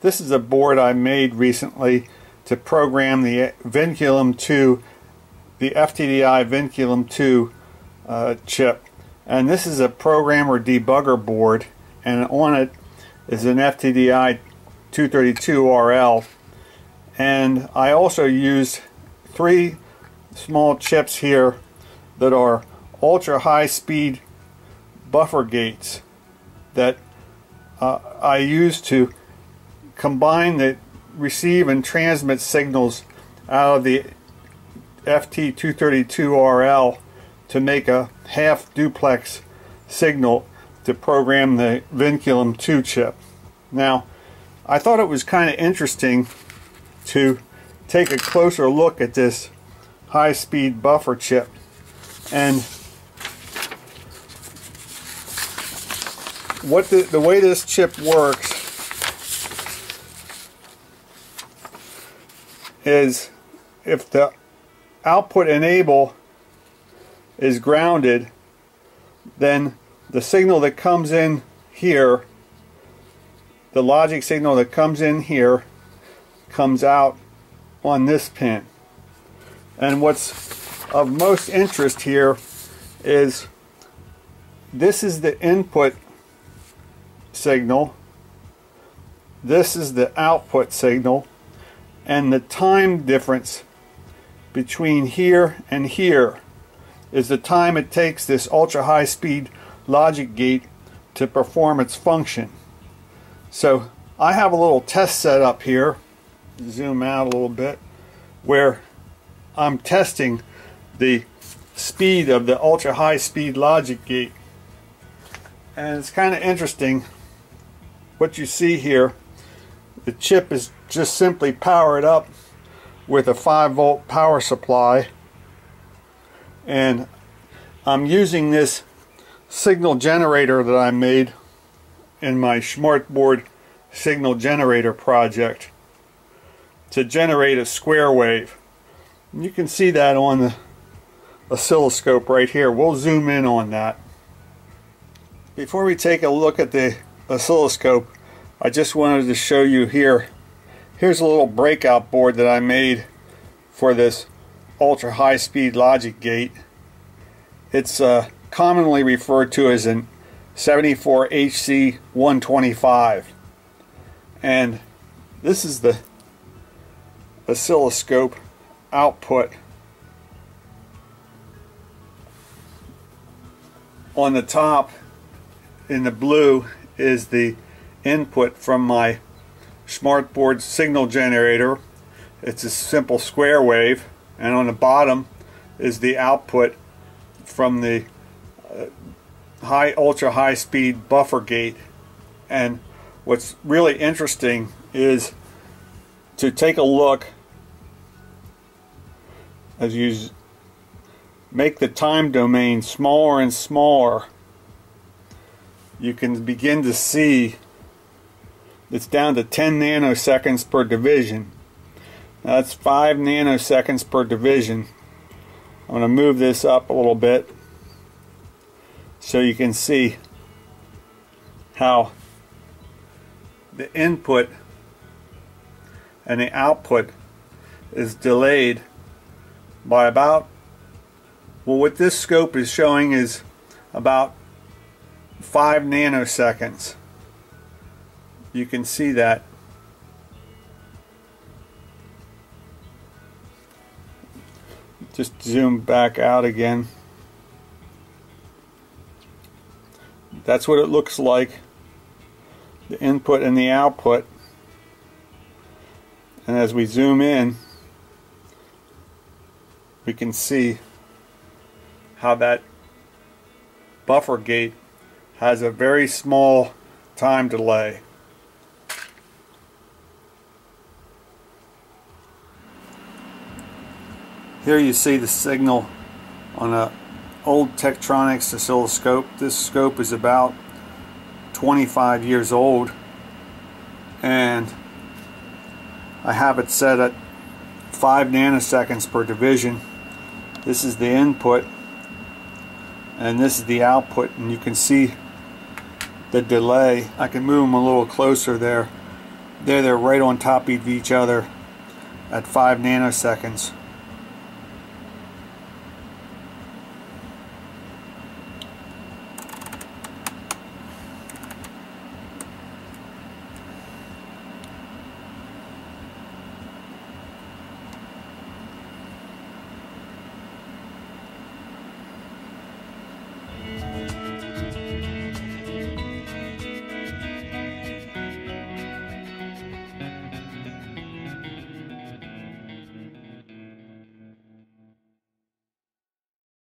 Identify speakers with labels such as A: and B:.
A: This is a board I made recently to program the Vinculum 2, the FTDI Vinculum 2 uh, chip. And this is a programmer debugger board and on it is an FTDI 232RL. And I also used three small chips here that are ultra high speed buffer gates that uh, I use to combine the receive and transmit signals out of the FT232RL to make a half duplex signal to program the Vinculum 2 chip. Now, I thought it was kind of interesting to take a closer look at this high-speed buffer chip and what the, the way this chip works is if the output enable is grounded then the signal that comes in here the logic signal that comes in here comes out on this pin. And what's of most interest here is this is the input signal. This is the output signal and the time difference between here and here is the time it takes this ultra high speed logic gate to perform its function. So I have a little test set up here, zoom out a little bit, where I'm testing the speed of the ultra high speed logic gate. And it's kind of interesting what you see here. The chip is just simply power it up with a 5 volt power supply and I'm using this signal generator that I made in my SchmartBoard signal generator project to generate a square wave. You can see that on the oscilloscope right here. We'll zoom in on that. Before we take a look at the oscilloscope, I just wanted to show you here Here's a little breakout board that I made for this ultra high speed logic gate. It's uh, commonly referred to as an 74HC 125 and this is the oscilloscope output on the top in the blue is the input from my SchmartBoard signal generator. It's a simple square wave and on the bottom is the output from the uh, high ultra high speed buffer gate and what's really interesting is to take a look as you make the time domain smaller and smaller you can begin to see it's down to 10 nanoseconds per division. That's 5 nanoseconds per division. I'm going to move this up a little bit so you can see how the input and the output is delayed by about well what this scope is showing is about 5 nanoseconds you can see that just zoom back out again. That's what it looks like the input and the output. And as we zoom in we can see how that buffer gate has a very small time delay Here you see the signal on a old Tektronix oscilloscope. This scope is about 25 years old and I have it set at 5 nanoseconds per division. This is the input and this is the output and you can see the delay. I can move them a little closer there there they're right on top of each other at 5 nanoseconds